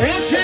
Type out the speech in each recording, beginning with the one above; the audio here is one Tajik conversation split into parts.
It's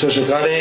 Mr. Shukani.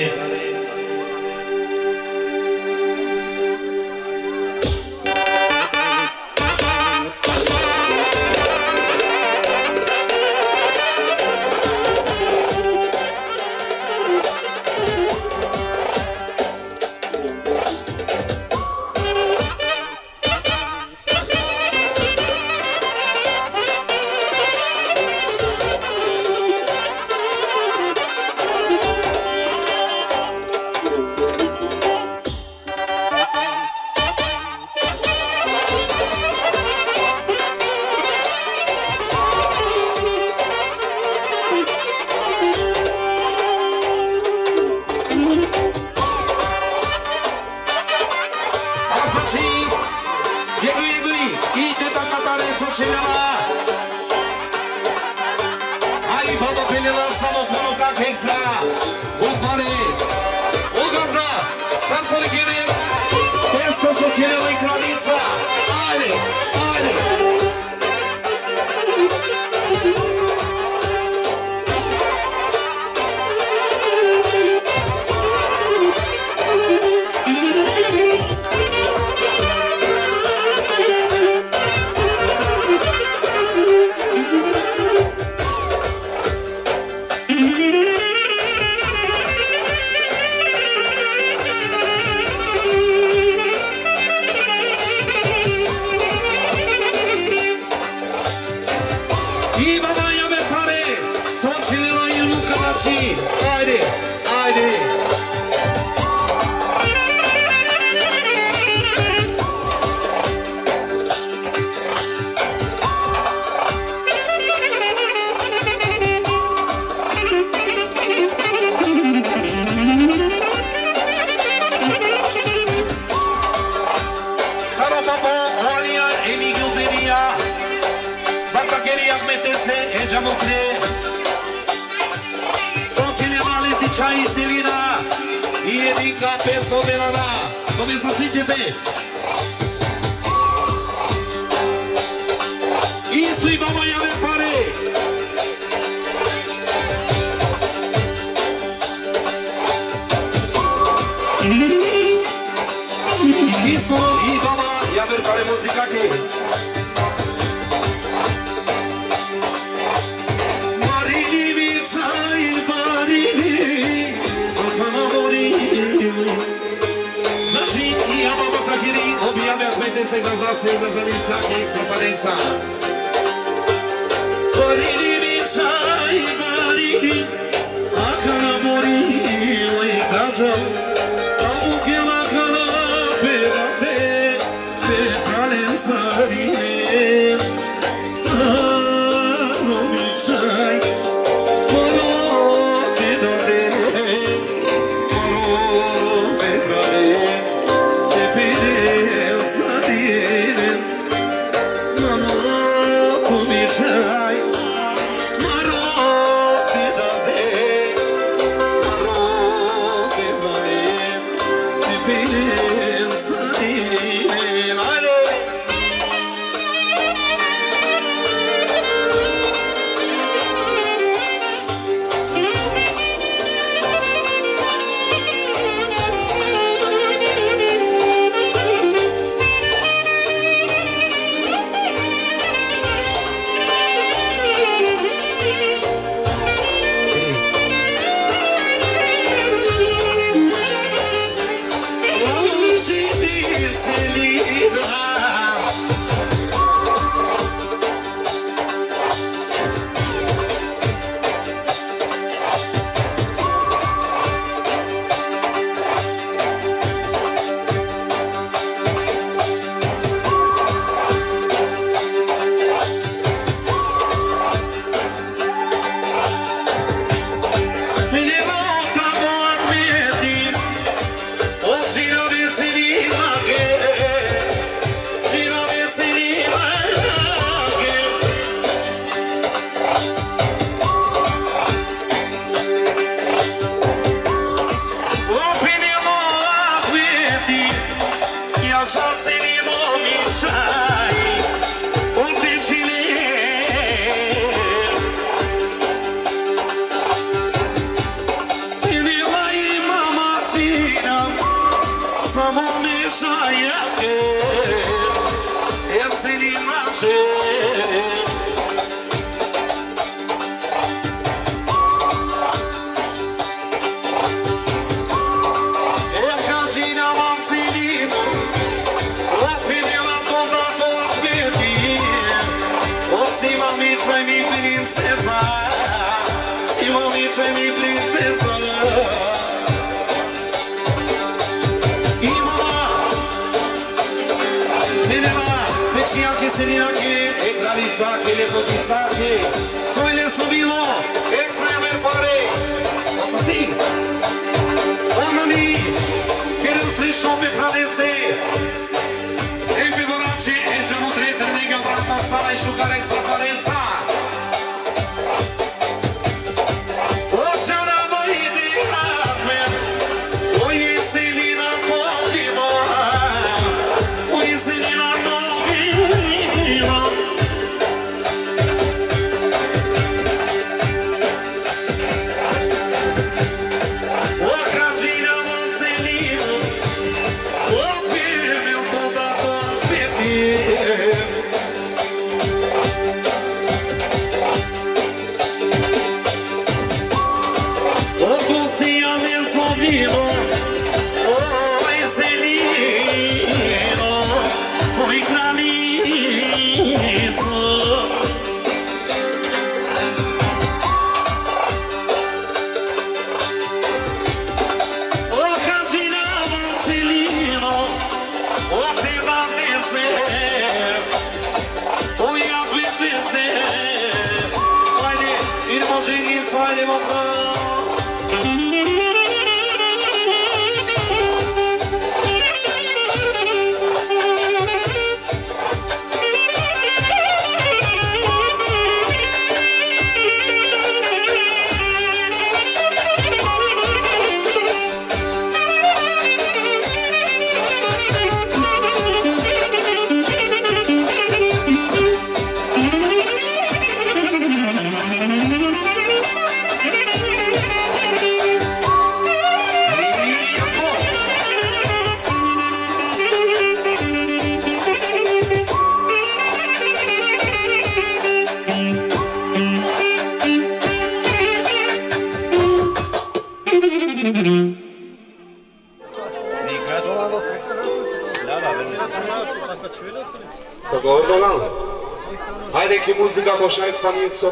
Nel suo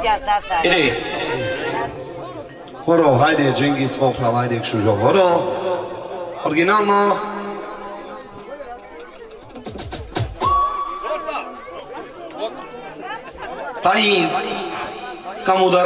giocare Soko. Иди. Хоро, хайде, Джингис Хофрал, хайде, Кшужо, хоро. Оригинално. Таи, каму да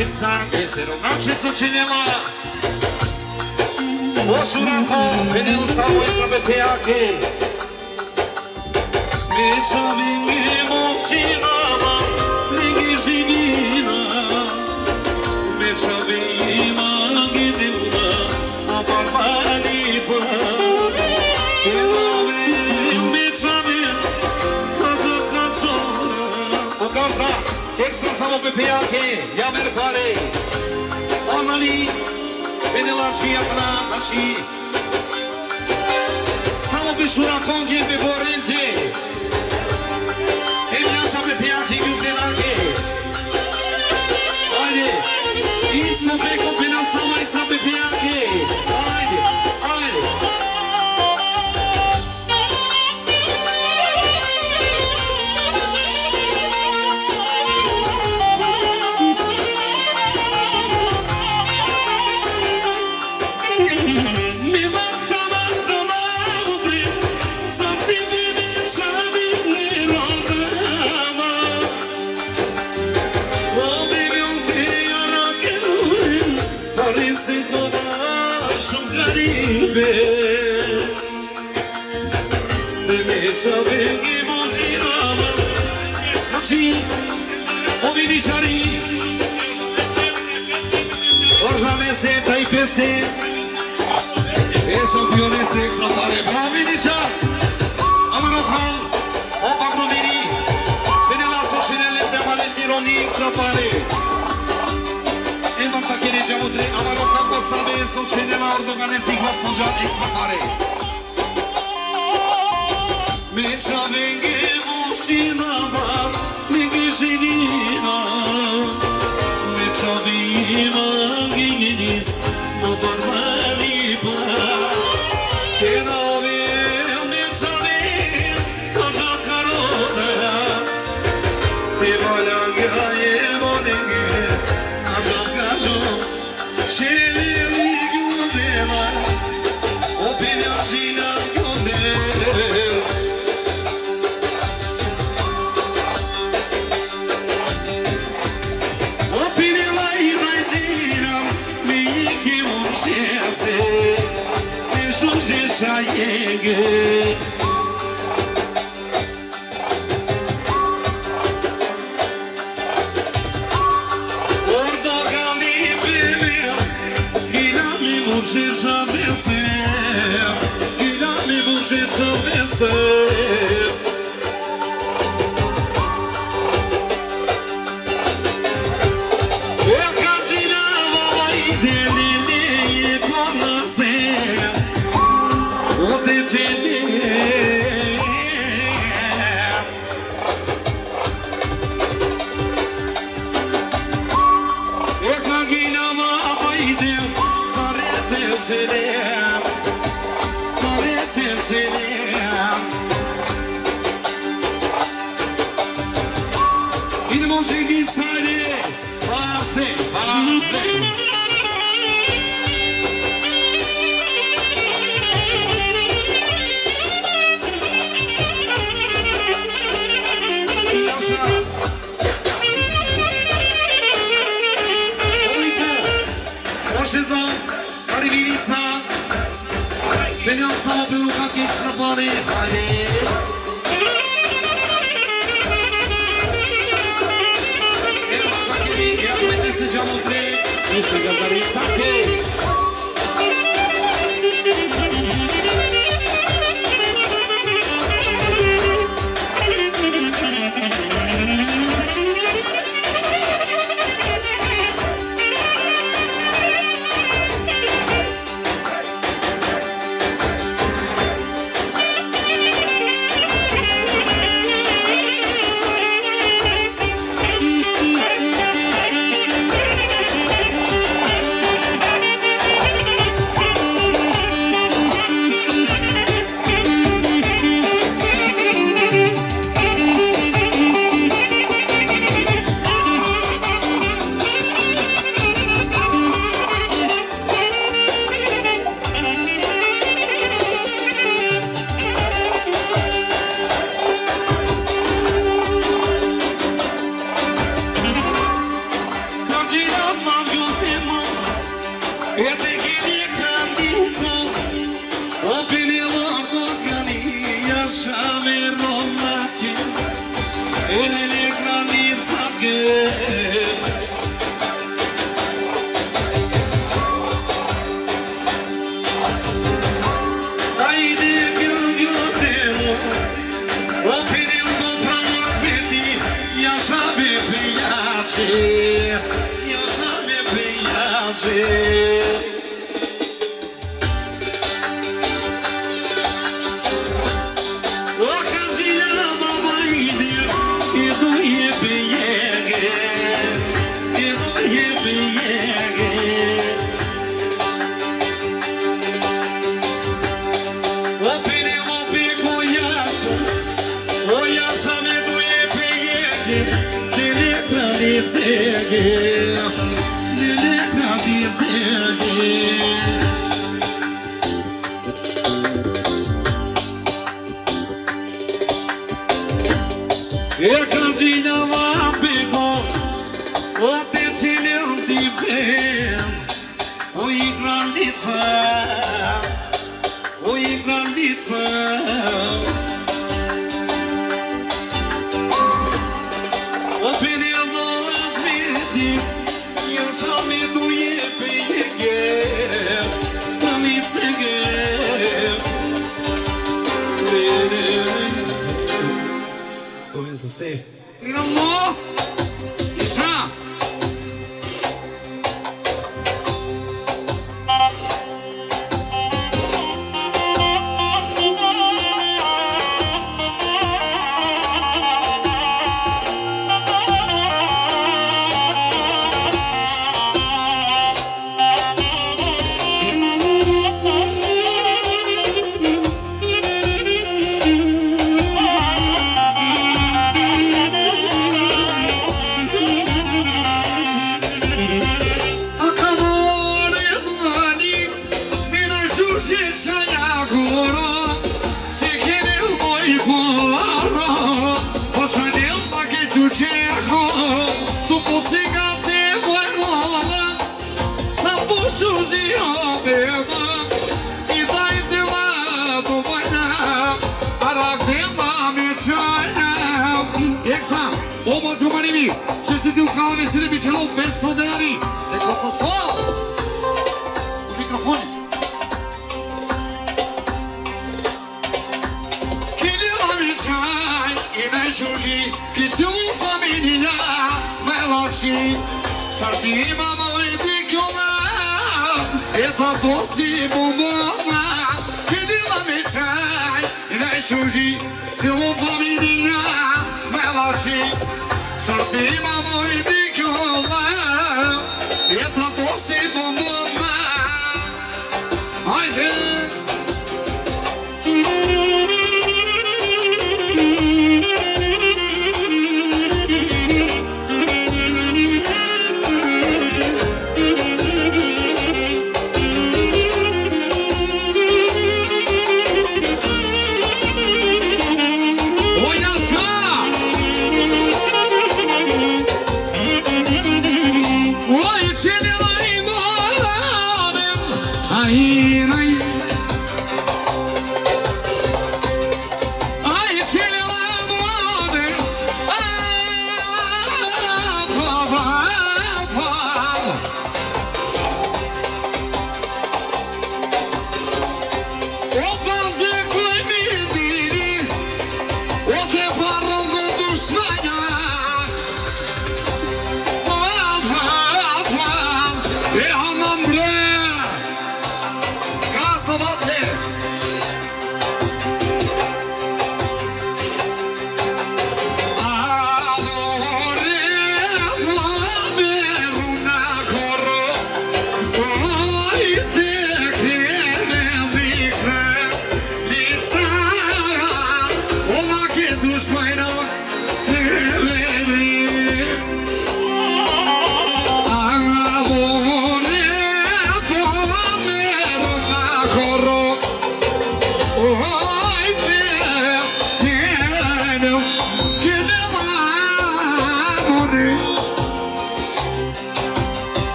It's se rovnačicu činjela Pošurako penil sa u izrabe pejake Mi su mi mimo siamo qui pianti gli americani Anna lì beni lasci yakına lasci Siamo qui sulla conchia e vi vorrenci E mi lasciamo pianti gli ucraini Jean-Yves Macaré.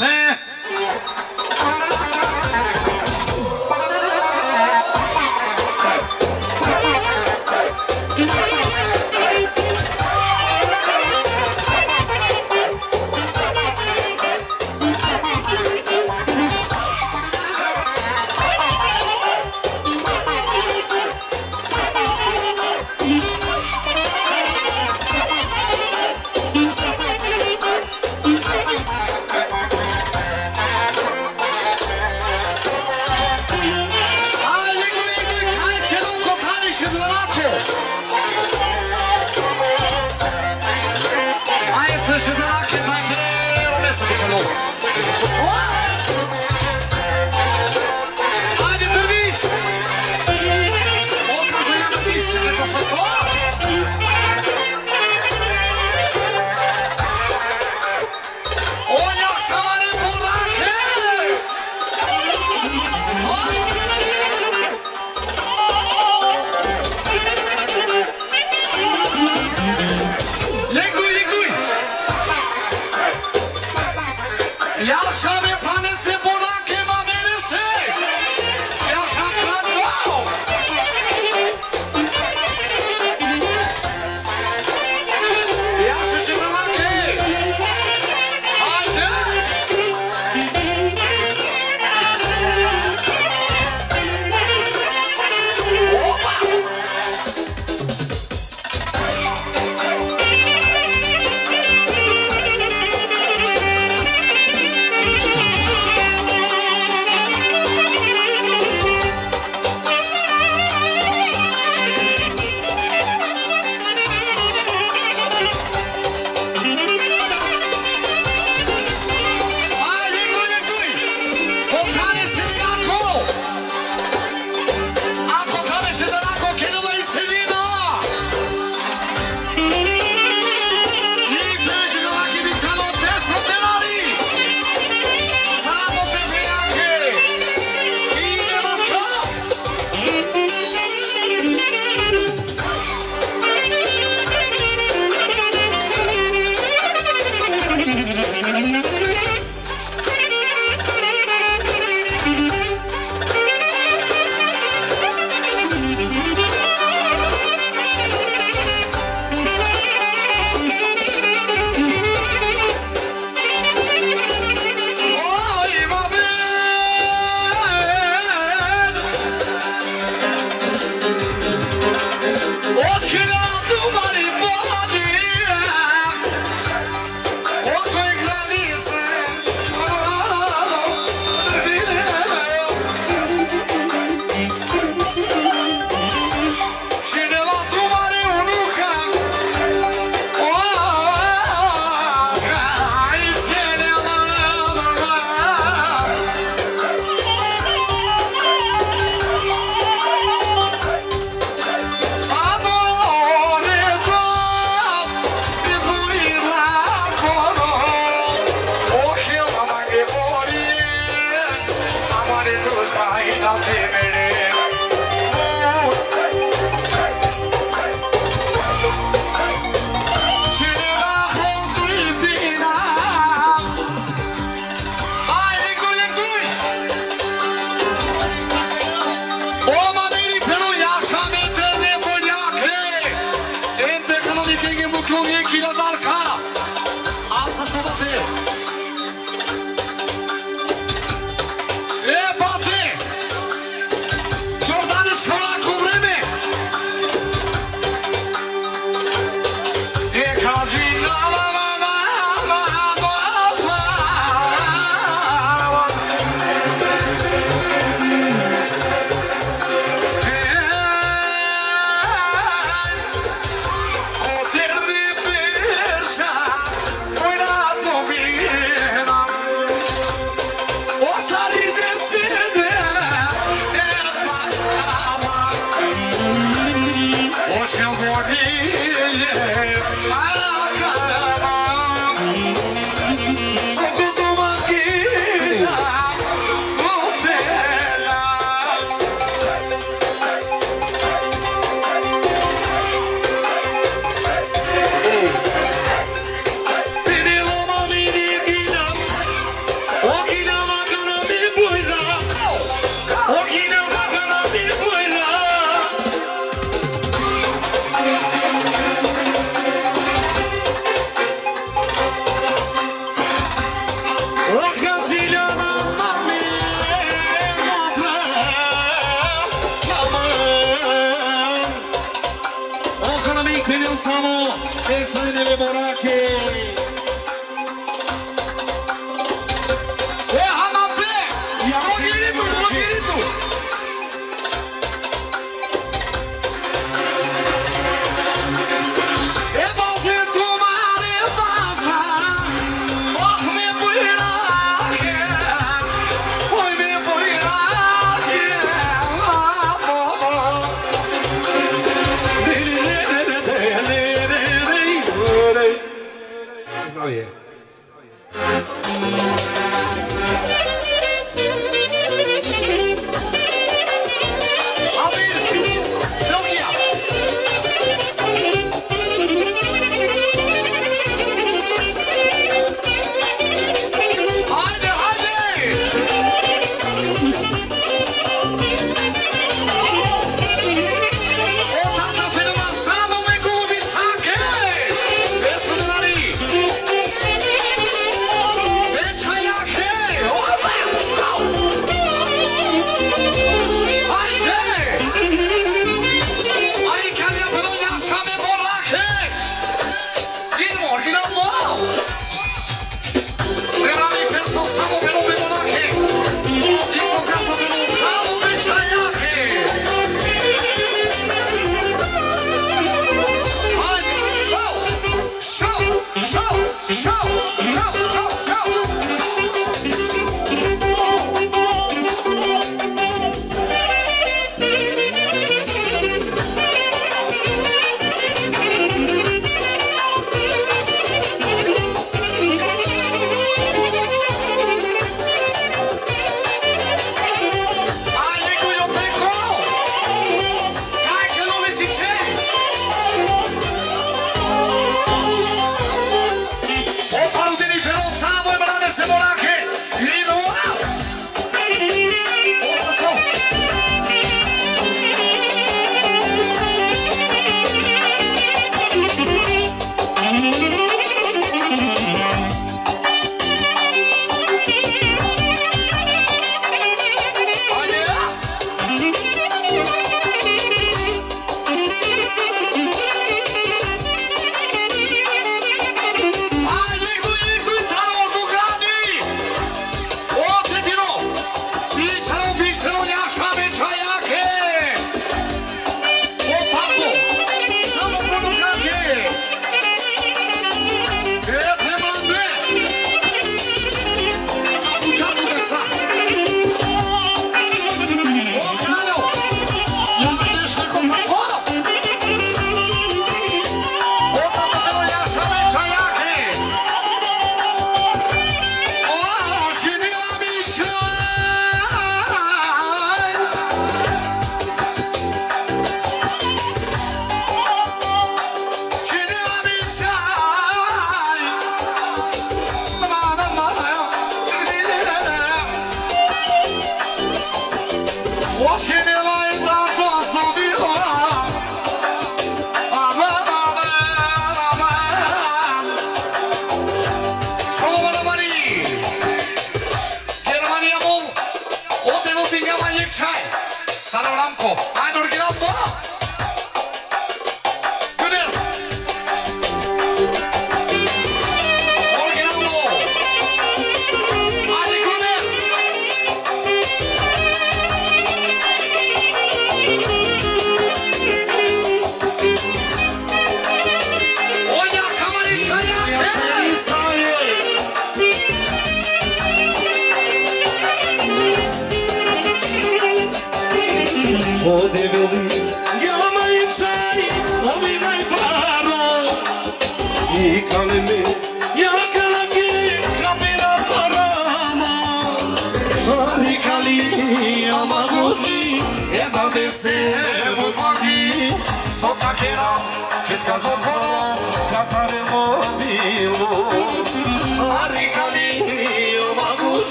Fair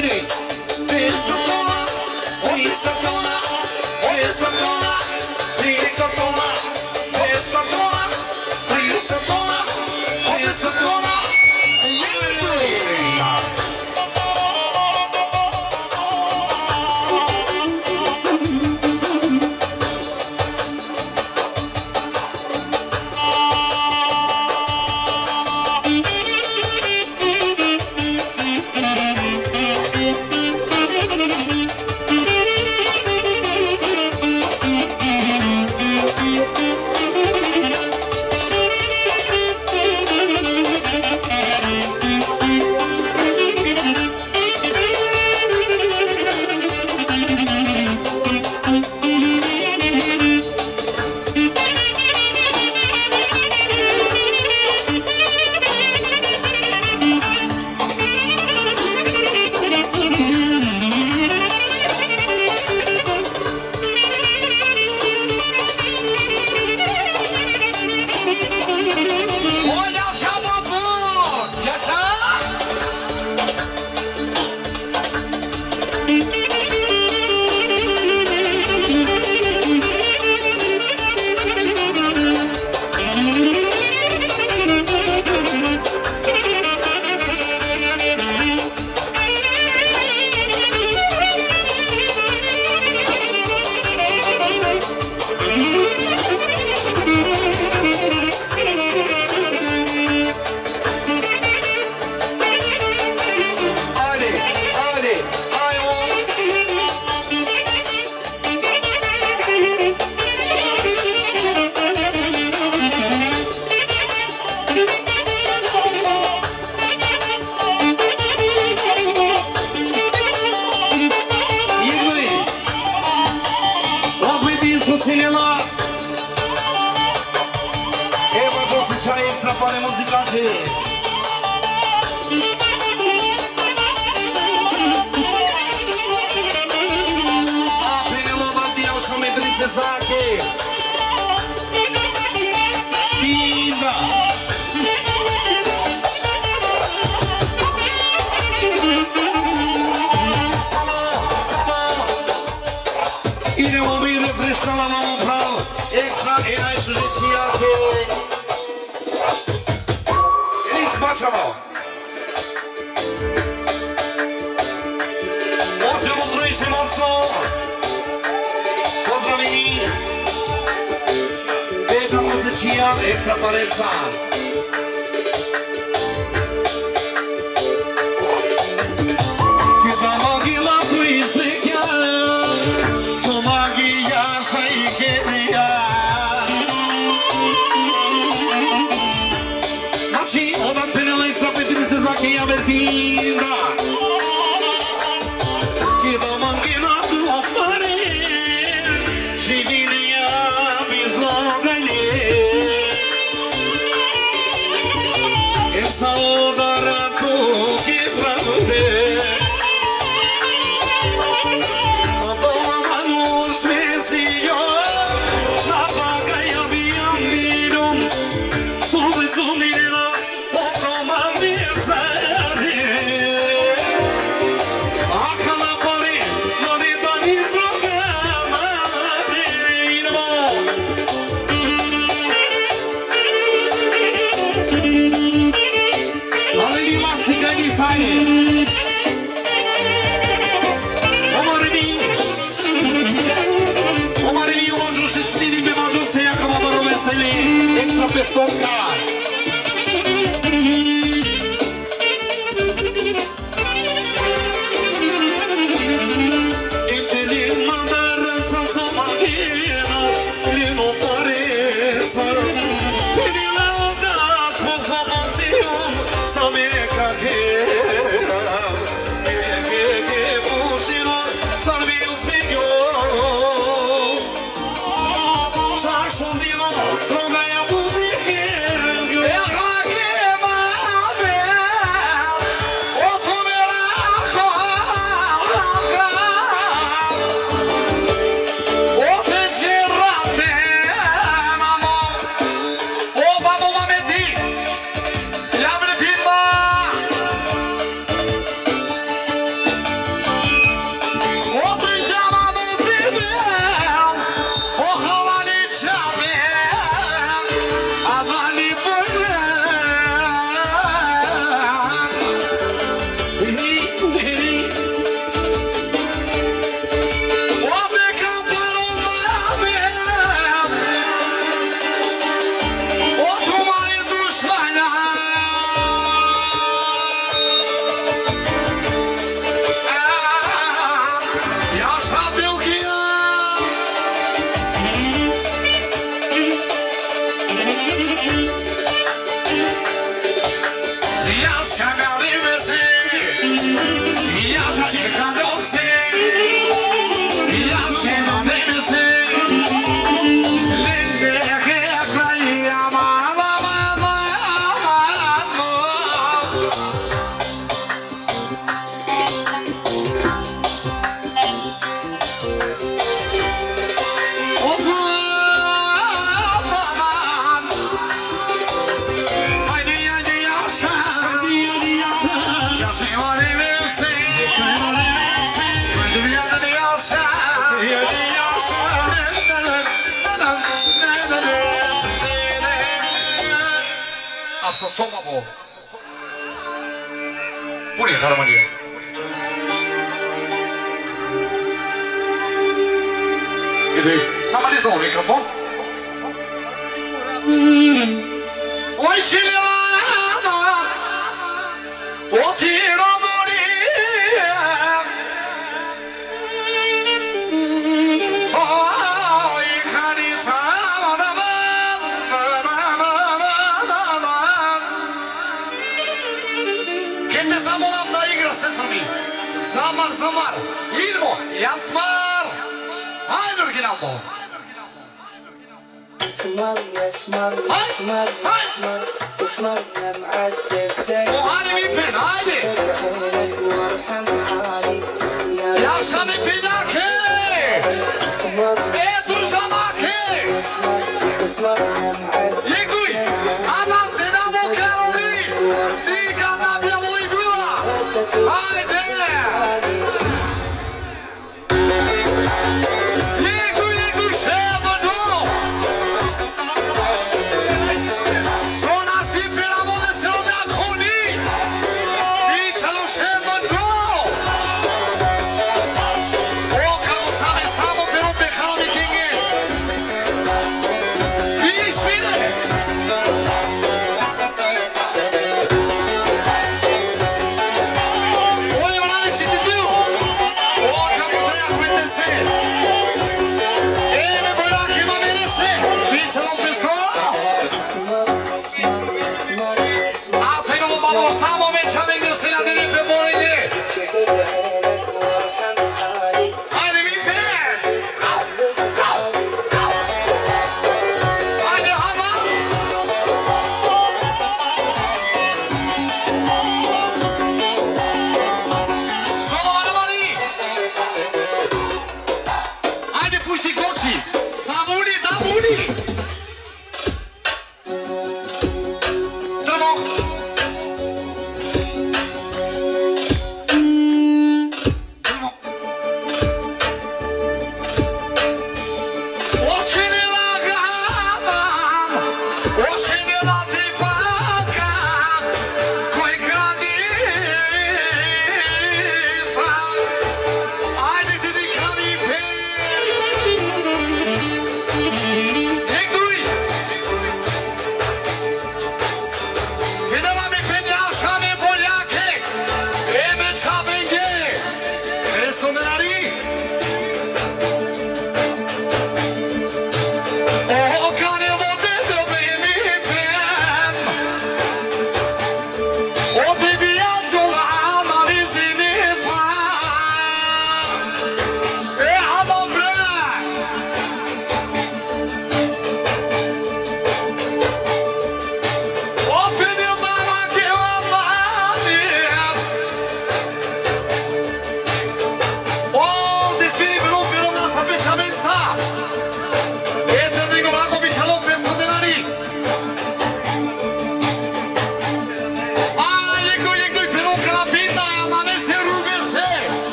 This is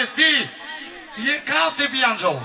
jest die, Nie, kraw ty pijanżą.